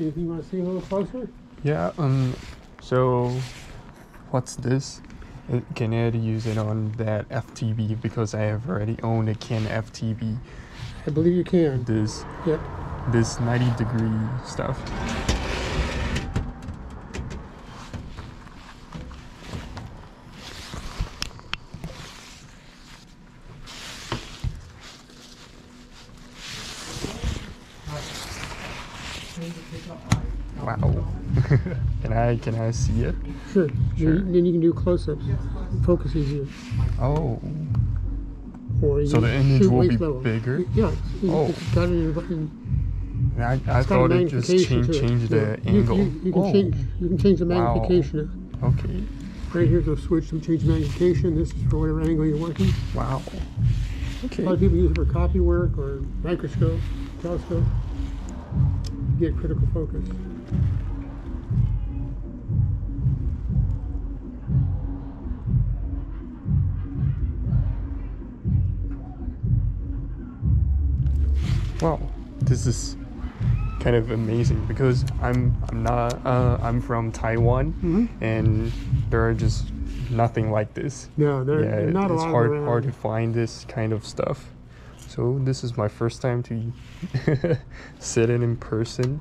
Anything you want to see a little closer? Yeah, um, so what's this? Uh, Can I use it on that FTB because I have already owned a Canon FTB. I believe you can. This Yep. this 90 degree stuff. Wow. can I can I see it? Sure. Sure. Then, then you can do close-ups. Focus easier. Oh. Or So the can image shoot will waist be level. bigger? Yeah. You Oh. It's got it in, in I, I it's got thought it just magnification change to it. change the Yeah. You- angle. You, you, can oh. change. You can change the magnification. Wow. magnification. Okay. Right here's a switch to change magnification. This is for whatever angle you're working. Wow. Okay. A lot of people use it for copy work or microscope, telescope. Get critical focus. Wow, this is kind of amazing because I'm I'm not uh, I'm from Taiwan Mhm. and there are just nothing like this. No, there yeah, not a it's hard around. hard to find this kind of stuff. So this is my first time to sit in in person.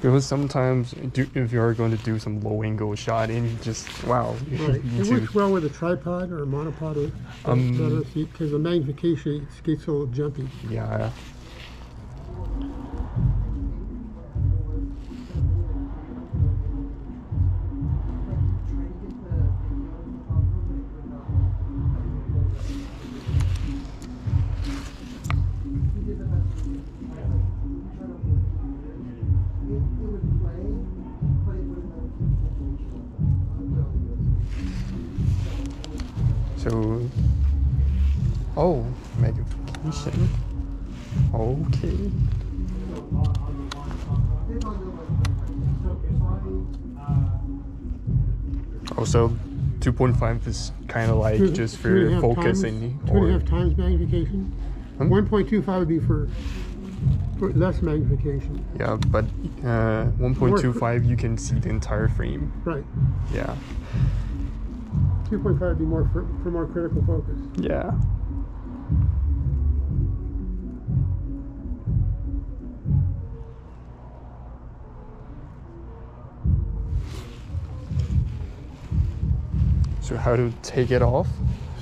Because sometimes do, if you're going to do some low angle shot and you just wow, Right. It works well with a tripod or a monopod or Um, because the magnification gets a little jumpy. yeah. So, oh, magnification. Okay. Also, 2.5 is kind of like Two- just two and for half focusing. times- Two and a half times magnification. Hmm? 1.25 would be for, for less magnification. Yeah, but uh, 1.25 you can see the entire frame. Right. Yeah. 2.5 would be more for, for more critical focus. Yeah. So how to take it off?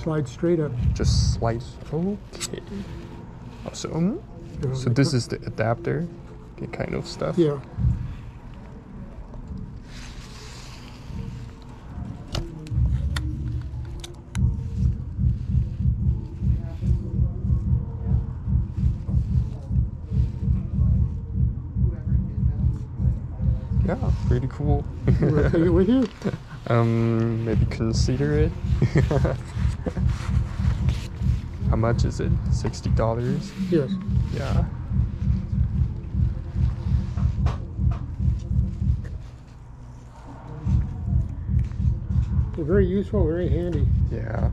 Slide straight up. Just slide. Okay. Oh, so, so this is the adapter, kind of stuff. Yeah. Yeah, pretty cool. You want to take it with you? um, maybe consider it. How much is it? Sixty dollars. Yes. Yeah. They're very useful, very handy. Yeah.